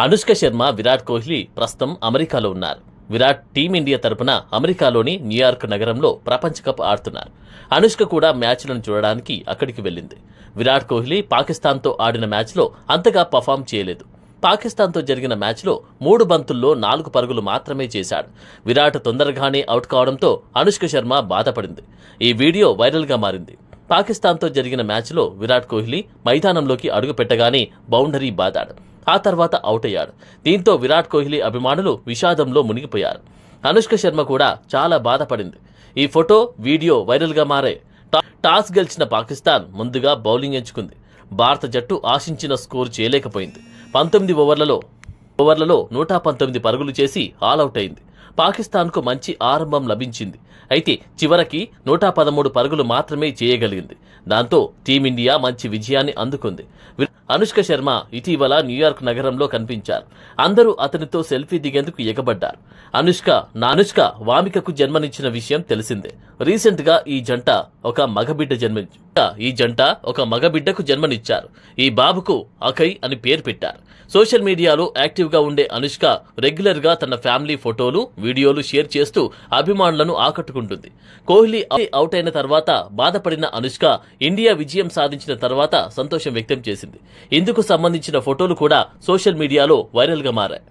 అనుష్క శర్మ విరాట్ కోహ్లీ ప్రస్తుతం అమెరికాలో ఉన్నారు. విరాట్ టీమిండియా తరపున అమెరికాలోని న్యూయార్క్ నగరంలో ప్రపంచ కప్ ఆడుతున్నారు. అనుష్క కూడా మ్యాచ్లను చూడడానికి అక్కడికి వెళ్ళింది. విరాట్ కోహ్లీ పాకిస్తాన్తో ఆడిన మ్యాచ్లో అంతగా పర్ఫామ్ చేయలేదు. పాకిస్తాన్తో జరిగిన మ్యాచ్లో మూడు బంతుల్లో నాలుగు పరుగులు మాత్రమే చేశాడు. విరాట్ తొందరగానే అవుట్ కావడంతో అనుష్క శర్మ బాధపడింది. ఈ వీడియో వైరల్గా మారింది. పాకిస్తాన్తో జరిగిన మ్యాచ్లో విరాట్ కోహ్లీ మైదానంలోకి అడుగుపెట్టగానే బౌండరీ బాదాడు. ఆ తర్వాత అవుట్ అయ్యాడు. దీంతో విరాట్ కోహ్లీ అభిమానులు విషాదంలో మునిగిపోయారు. అనుష్క శర్మ కూడా చాలా బాధపడింది. ఈ ఫోటో వీడియో వైరల్గా మారే టాస్ గెలిచిన పాకిస్తాన్ ముందుగా బౌలింగ్ ఎంచుకుంది. భారత జట్టు ఆశించిన స్కోర్ చేయలేకపోయింది. పంతొమ్మిది ఓవర్లలో ఓవర్లలో నూట పంతొమ్మిది పరుగులు చేసి ఆల్అవుట్ అయింది. పాకిస్తాన్కు మంచి ఆరంభం లభించింది. అయితే చివరికి నూట పదమూడు పరుగులు మాత్రమే చేయగలిగింది. దాంతో టీమిండియా మంచి విజయాన్ని అందుకుంది. అనుష్క శర్మ ఇటీవల న్యూయార్క్ నగరంలో కనిపించారు. అందరూ అతనితో సెల్ఫీ దిగేందుకు ఎగబడ్డారు. అనుష్క నా అనుష్క వామికకు జన్మనిచ్చిన విషయం తెలిసిందే. రీసెంట్గా ఈ జంట ఒక మగబిడ్డ జన్మించు ఈ జంట ఒక మగబిడ్డకు జన్మనిచ్చారు. ఈ బాబుకు అఖయ్ అని పేరు పెట్టారు. సోషల్ మీడియాలో యాక్టివ్గా ఉండే అనుష్క రెగ్యులర్గా తన ఫ్యామిలీ ఫోటోలు వీడియోలు షేర్ చేస్తూ అభిమానులను ఆకట్టుకుంటుంది. కోహ్లీ అవుట్ అయిన తర్వాత బాధపడిన అనుష్క ఇండియా విజయం సాధించిన తర్వాత సంతోషం వ్యక్తం చేసింది. ఇందుకు సంబంధించిన ఫోటోలు కూడా సోషల్ మీడియాలో వైరల్గా మారాయి.